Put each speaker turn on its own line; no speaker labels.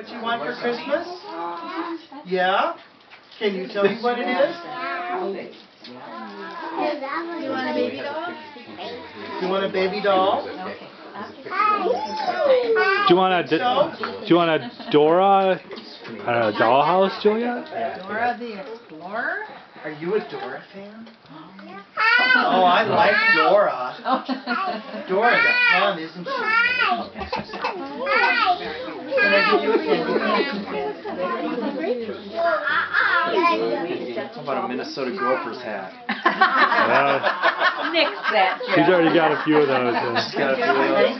what you want for Christmas? Yeah? Can you tell me what it is?
You want a baby doll?
You want a baby doll?
Do you want a do you want a Dora uh, dollhouse, Julia?
Dora the Explorer?
Are you a Dora fan? Oh, I like Dora. Dora's fun, isn't she? Can I give you a candy?
How about a Minnesota Gophers hat?
Nix that,
she's already got a few of those. uh.
Got a few of those.
Thank you.